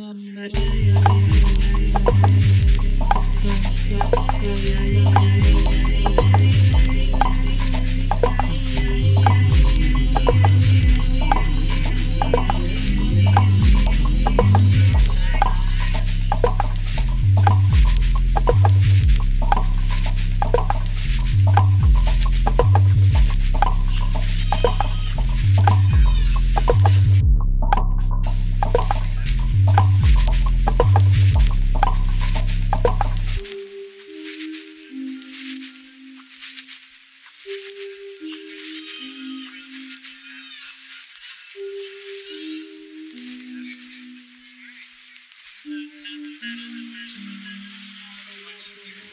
I'm not yeah.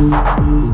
Thank you.